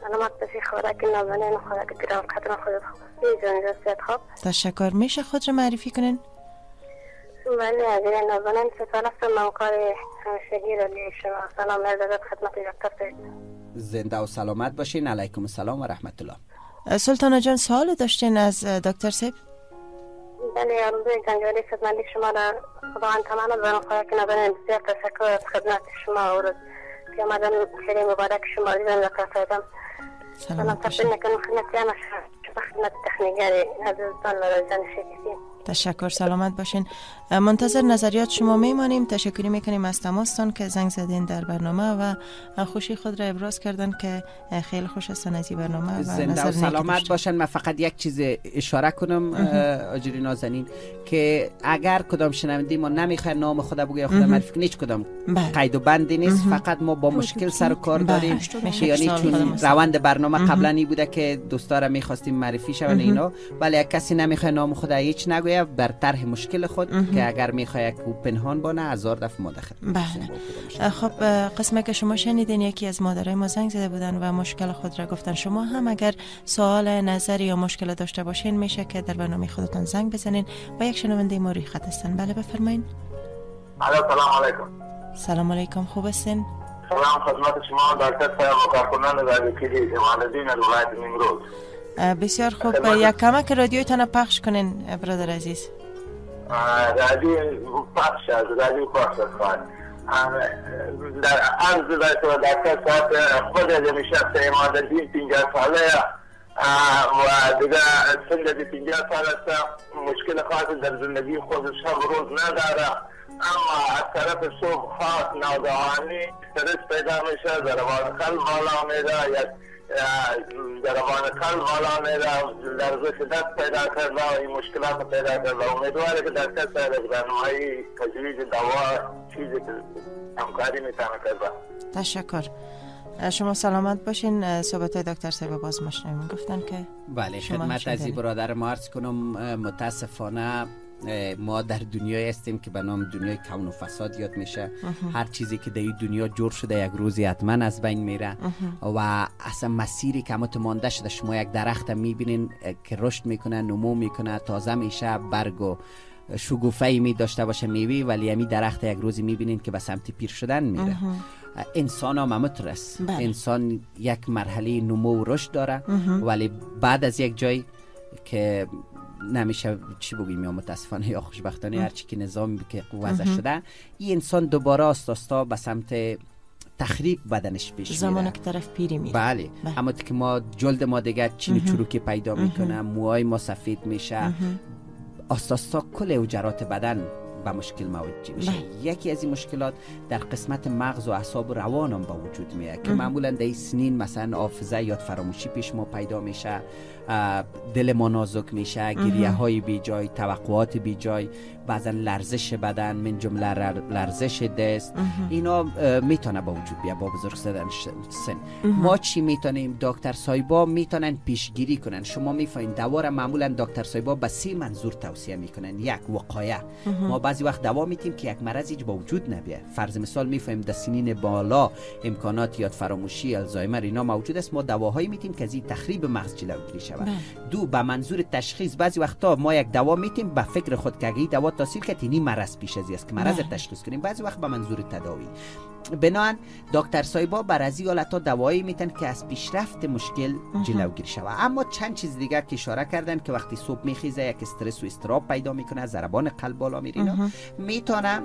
سلامت باشی خوراک نازنین خوراک گرام قدر خودت خوب تشکر. میشه خود را معرفی کنین؟ بله عزیز نازنین سپر هستم من کار همیشگی رو لی شما سلام خدمت دکتر زنده و سلامت باشین. علیکم السلام و رحمت الله سلطانه جان سوال داشتین از دکتر صاحب بله آرزوی جنجالی خدمت شما را خداوند تمام از برام خوراک نازنین بسیار تشکر از خدمت شما و روز. که آمدن خیلی مبارک شما. دیدن دکتر سلامات ربنا كان خدمتي أنا خدمت تحني قالي هذا الظل رجعني شي كثير. تشکر. سلامت باشین. منتظر نظریات شما میمانیم. تشکری می‌کنیم از تماستان که زنگ زدین در برنامه و خوشی خود را ابراز کردن که خیلی خوش هستن از این برنامه و زنده و سلامت. باشن. من فقط یک چیز اشاره کنم اه، آجری نازنین که اگر کدام شنونده ما نمی‌خواد نام خدا بگه خدا معرفی کنه هیچ کدام بله. قید و بندی نیست. فقط ما با مشکل سر و کار بله. داریم. یعنی چون. روند برنامه قبلا بوده که دوستا را می‌خواستیم معرفی شون اینا. ولی کسی نمی‌خواد نام خدا هیچ نگوید. می‌گوید بر طرح مشکل خود که اگر می‌خواد او پنهان بانه هزار دفعه ما دخل بله. خب قسمه که شما شنیدین یکی از مادرای ما زنگ زده بودن و مشکل خود را گفتن. شما هم اگر سوال نظری یا مشکل داشته باشین میشه که در برنامه خودتان زنگ بزنین و یک شنونده ما روی خط هستن. بله بفرمایید سلام علیکم. سلام علیکم. خوب هستین؟ سلام خدمت شما. دکتر صاحب و کارکنان رادیو کلی جمال الدین ولایت نیمروز. بسیار خوب. یک کمک رادیویتان پخش کنین برادر عزیز. رادیو پخش از رادیو پخش از در عرض در دکتر صاحب خود از شخص اماد الدین 50 ساله و دیگه سن دی 50 سال است. مشکل خاص در زندگی خودش هم روز نداره. اما از طرف صبح خاص ناگهانی استرس پیدا میشه ضربان قلب بالا میره یا قلب بالا میره لرزش دست پیدا کرده و این مشکلات پیدا کرده امیدواره که در کس رهنمایی تجویز دوا چیزی که همکاری می‌تونه کرده تشکر. شما سلامت باشین. صحبت های دکتر صاحب باز مشنویم. گفتن که بله خدمت از برادر ما عرض کنم متاسفانه ما در دنیای هستیم که به نام دنیای کون و فساد یاد میشه. هر چیزی که در این دنیا جور شده یک روزی حتما از بین میره. و اصلا مسیری که مانده شده شما یک درخت می‌بینین که رشد می‌کنه نمو می‌کنه تازه میشه برگ و شگوفه می داشته باشه میوی ولی امی درخت یک روزی می‌بینین که به سمت پیر شدن میره. انسان هم است بله. انسان یک مرحله نمو و رشد داره. ولی بعد از یک جای که نمیشه چی بگیم یا متاسفانه؟ یا خوشبختانه هرچی که نظام که وضع شده. این انسان دوباره آستاستا به سمت تخریب بدنش پیش زمان که طرف پیری میره. بله, بله. اما که ما جلد ما دیگه چین چروکی پیدا می‌کنه موهای ما سفید میشه. آستاستا کل اوجرات بدن به مشکل مواجه میشه. یکی از این مشکلات در قسمت مغز و اعصاب و روان هم با وجود میاد که معمولا در سنین مثلا حافظه یاد فراموشی پیش ما پیدا میشه. دل ما نازک میشه گریه های بی جای توقعات بی جای بعضا لرزش بدن من جمله لرزش دست. اینا می‌تونه با وجود بیا با بزرگ سن. ما چی می‌تونیم؟ دکتر سایبا می‌تونن پیشگیری کنن. شما می‌فهمین دوا معمولا دکتر سایبا به سی منظور توصیه می‌کنن. یک وقایه ما بعضی وقت دوا میتیم که یک مرض با وجود نبیه. فرض مثال می‌فهمیم در سنین بالا امکانات یاد فراموشی الزایمر اینا موجود است. ما دواهایی میتیم که از تخریب مغز جلوگیری شود. بله. دو به منظور تشخیص بعضی وقتا ما یک دوا میتیم به فکر خود که دوا تاثیر که تینی مرض پیش از است که مرض. تشخیص کنیم. بعضی وقت به منظور تداوی. بنان دکتر سایبا بر از حالت دوایی میتن که از پیشرفت مشکل جلوگیری شود. اما چند چیز دیگر که اشاره کردن که وقتی صبح میخیزه یک استرس و استراب پیدا می‌کنه ضربان قلب بالا میرینه. می‌تونه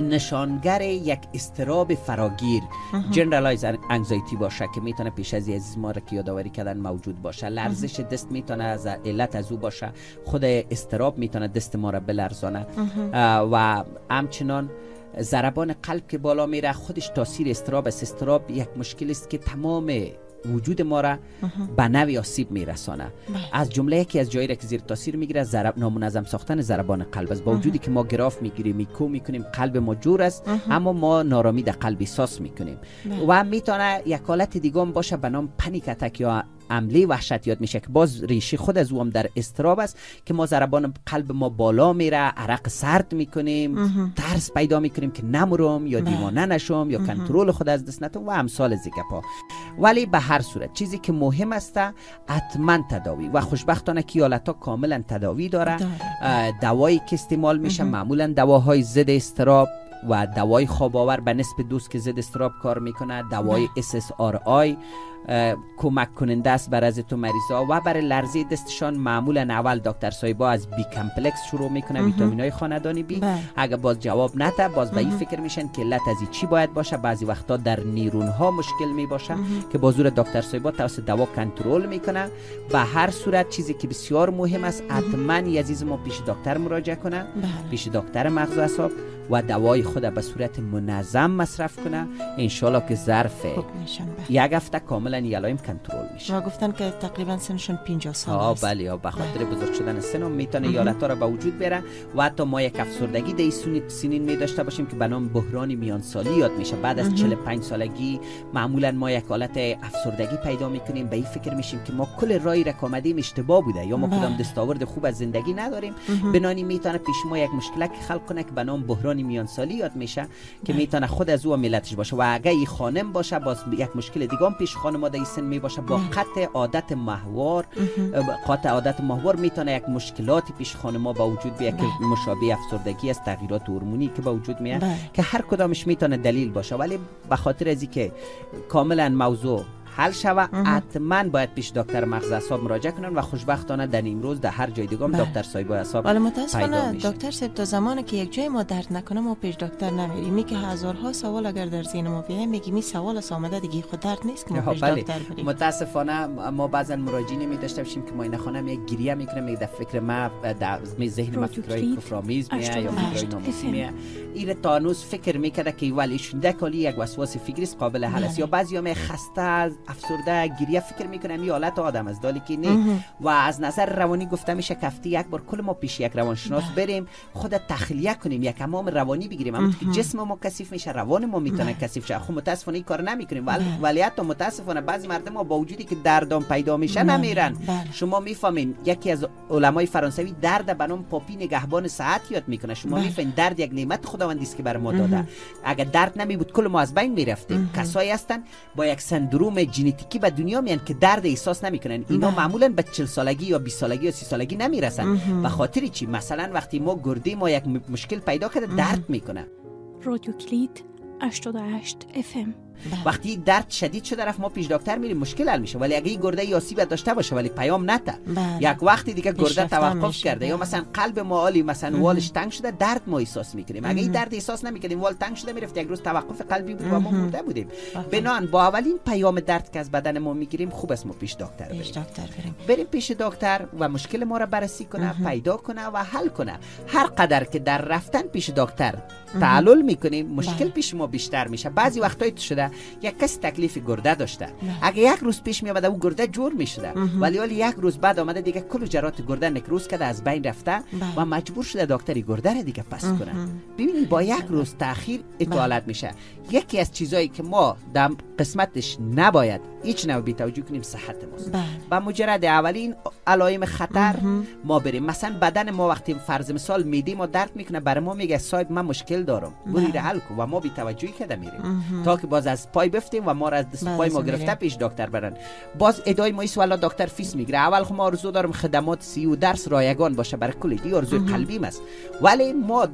نشانگر یک استراب فراگیر. جنرالایز انگزایتی باشه که می‌تونه پیش از از ما را که یادآوری کردن موجود باشه. لرزش دست می‌تونه از علت از او باشه. خود استراب می‌تونه دست ما را بلرزانه. و همچنان ضربان قلب که بالا میره خودش تاثیر استراب است. استراب یک مشکل است که تمام وجود ما را به نوی آسیب میرسانه. بله. از جمله یکی از جایی را که زیر تاثیر می‌گیره ضرب نامنظم ساختن ضربان قلب است. با وجودی که ما گراف می‌گیریم میکو می‌کنیم قلب ما جور است اما ما نارامی در قلب احساس می‌کنیم. بله. و می‌تونه یک حالت دیگه باشه به نام پنیک اتک یا عمله وحشت یاد میشه که باز ریشه خود از او هم در استراب است که ما ضربان قلب ما بالا میره عرق سرد می‌کنیم ترس پیدا می‌کنیم که نمرم یا بله. دیوانه نشم یا کنترل خود از دست نتم و امثال زیگپا ولی به هر صورت چیزی که مهم است حتما تداوی و خوشبختانه که حالت کاملا تداوی داره, دوایی که استعمال میشه معمولا دواهای ضد اضطراب و دوای خواب آور به نسب دوست که ضد اضطراب کار می‌کنه دوای SSRI کمک کننده است بر از تو مریضا. و برای لرزی دستشان معمولا اول دکتر صاحبا از B complex شروع می‌کنه ویتامین های خاندانی B. بله. اگر باز جواب نده باز به این فکر میشن که علت از چی باید باشه. بعضی وقتا در neuron ها مشکل می باشه که با زور دکتر صاحبا توسط دوا کنترل می‌کنه. به هر صورت چیزی که بسیار مهم است حتما عزیز ما پیش دکتر مراجعه کنه. بله. پیش دکتر مغز و و دوای خود به صورت منظم مصرف کنه. انشالله که ظرف بله. یک هفته کاملا یلایم کنترل میشه. و گفتن که تقریبا سنشون 50 سال است. بله به خاطر بزرگ شدن سن می‌تونه ایالت ها را به وجود بیاره و حتی ما یک افسردگی این سنین- می داشته باشیم که به نام بحران میان سالی یاد میشه. بعد از 45 سالگی معمولا ما یک حالت افسردگی پیدا می‌کنیم. به این فکر میشیم که ما کل رای را که آمدیم اشتباه بوده یا ما بله. کدام دستاورد خوب از زندگی نداریم. بنانی می‌تونه پیش ما یک مشکلک خلق کنه که به نام بحران میان سالی یاد میشه که می‌تونه خود از او ملتش باشه. و اگه خانم باشه باز یک مشکل دیگه هم پیش خانم این سن می باشه با قطع عادت ماهوار قطع عادت ماهوار می‌تونه یک مشکلاتی پیش خانم با وجود بیاد که مشابه افسردگی است تغییرات هورمونی که با وجود میاد بله. که هر کدامش می‌تونه دلیل باشه. ولی به خاطر از اینکه کاملا موضوع حل شوه حتما باید پیش دکتر مغز اعصاب مراجعه کنن و خوشبختانه در امروز در هر جای دیگه هم بله. دکتر سایبه اعصاب ولی پیدا متاسفانه. دکتر صاحب تا زمانی که یک جای ما درد نکنه ما پیش دکتر نمیریم می که هزارها سوال اگر در ذهن ما بیایم میگیم این سوال آمده دیگه خود درد نیست که ما پیش بله. دکتر بریم متاسفانه ما بعضا مراجعینی می داشته باشیم که ما این خانم یک گریه می‌کنه میگه در فکر ما در می ذهن ما فکرای کلید کفرآمیز میه یا 88 فکرای ناموسی. میه این تا هنوز فکر می‌کرده که ولی شونده کالی یک وسواس فکری قابل حل است بله. یا بعضی خسته از افسرده گریه فکر می‌کنه این حالت آدم از دالی که نه. و از نظر روانی گفته میشه که هفته یک بار کل ما پیش یک روانشناس بله. بریم خود تخلیه کنیم یک امام روانی بگیریم. اما که جسم ما کثیف میشه روان ما می‌تونه کثیف شه. خب متاسفانه این کار نمی‌کنیم. ولی بله. ولی حتی متاسفانه بعضی مردم ما با وجودی که دردام پیدا میشه نمیرن. بله. شما می‌فهمین یکی از علمای فرانسوی درد به نام پاپی نگهبان صحت یاد می‌کنه. شما بله. می‌فهمین درد یک نعمت خداوندی است که بر ما داده. اگر درد نمی بود کل ما از بین می‌رفتیم. کسایی هستن با یک سندروم ژنتیکی به دنیا میان که درد احساس نمی‌کنن. اینا بله. معمولا به 40 سالگی یا 20 سالگی یا 30 سالگی نمی‌رسن. به خاطر چی؟ مثلا وقتی ما گرده ما یک مشکل پیدا کرده درد می‌کنه. رادیو کلید 88 FM وقتی درد شدید شده رفت ما پیش دکتر میریم مشکل حل میشه. ولی اگه این گرده یا آسیب داشته باشه ولی پیام نته بله. یک وقتی دیگه گرده توقف میشه. کرده. یا بله. مثلا قلب ما عالی مثلا والش تنگ شده درد ما احساس می‌کنیم. اگه این درد احساس نمی‌کنیم وال تنگ شده می‌رفت. یک روز توقف قلبی بود و ما مرده بودیم. بنان با اولین پیام درد که از بدن ما می‌گیریم خوب است ما پیش دکتر بریم. بریم. بریم پیش دکتر و مشکل ما را بررسی کنه پیدا کنه و حل کنه. هر قدر که در رفتن پیش دکتر تعلل می‌کنیم مشکل بله. پیش ما بیشتر میشه. بعضی وقتایی تو شده یک کسی تکلیف گرده داشته. اگه یک روز پیش میامده او گرده جور می‌شده. ولی ولی یک روز بعد آمده دیگه کل جرات گرده نکروز کرده از بین رفته بله. و مجبور شده دکتری گرده را دیگه پس کنه. ببینید با یک روز تاخیر اتوالت میشه. یکی از چیزایی که ما در قسمتش نباید هیچ نوع بی‌توجهی کنیم صحت ماست. بله. و مجرد اولین علائم خطر ما بریم. مثلا بدن ما وقتی فرض مثال میدی ما درد می‌کنه برای ما میگه صاحب من مشکل دارم. بری حل کن و ما بی توجهی کرده میریم تا که باز از پای بفتیم و ما را از دست باز پای ما. گرفته پیش دکتر برن. باز ادای ما ایست والا دکتر فیس می‌گیره. اول خب ما آرزو دارم خدمات سی و درس رایگان باشه. برای کل دی آرزوی قلبیم است. ولی ما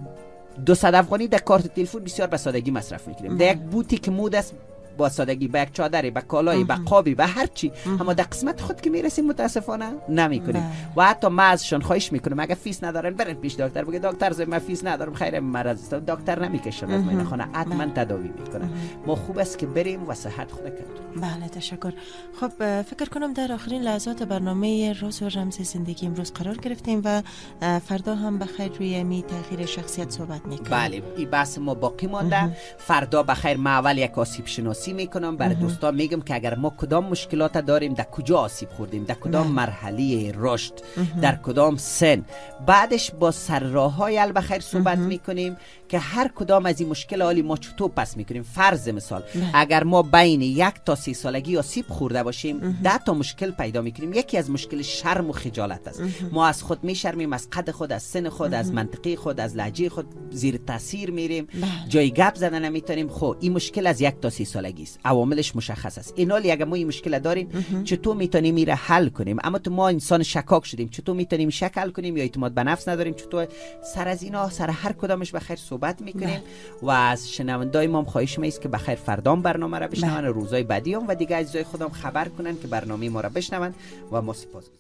200 افغانی در کارت تلفن بسیار به سادگی مصرف می‌کنیم. در یک بوتیک مود است با سادگی به یک چادری به کالایی به قابی به هر چی. اما در قسمت خود که می‌رسیم متاسفانه نمی‌کنیم. و حتی ما ازشان خواهش می‌کنم اگه فیس ندارن برن پیش دکتر. بگه دکتر صاحب من فیس ندارم. خیره مریض است دکتر نمی‌کشن از معاینه خانه حتما تداوی می‌کنه ما خوب است که بریم و صحت خود کنیم بله تشکر. خب فکر کنم در آخرین لحظات برنامه راز و رمز زندگی امروز قرار گرفتیم و فردا هم بخیر روی می تغییر شخصیت صحبت می‌کنیم. بله این بحث ما باقی مانده. فردا بخیر. ما اول یک آسیب شناسی می‌کنم برای دوستان. میگم که اگر ما کدام مشکلات داریم در کجا آسیب خوردیم در کدام مرحله رشد در کدام سن. بعدش با سر راه های البخیر صحبت می‌کنیم. که هر کدام از این مشکل حالی ما چطور پس می‌کنیم؟ فرض مثال اگر ما بین یک تا سی سالگی آسیب خورده باشیم ده تا مشکل پیدا می‌کنیم. یکی از مشکل شرم و خجالت است. ما از خود میشرمیم از قد خود از سن خود از منطقه خود از لهجه خود زیر تاثیر میریم. جای گپ زدن نمی‌تونیم. خب این مشکل از یک تا سی سالگی است. عواملش مشخص است. این حالی اگر ما این مشکل داریم چطور می‌تونیم میره حل کنیم؟ اما تو ما انسان شکاک شدیم. چطور می‌تونیم شک حل کنیم یا اعتماد به نفس نداریم؟ چطور سر از اینا سر هر کدامش بخیر صحبت می‌کنیم و از شنوندای ما خواهش ما است که بخیر فردام برنامه را بشنون و روزای بعدی هم و دیگه اجزای خودم خبر کنن که برنامه ما را بشنون و ما سپاس